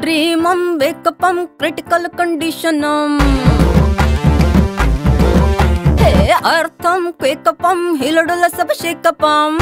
డ్రీమం వేకపం critical కండిషనం హే అర్థం క్వేకపం హిలడుల సభ శేకపం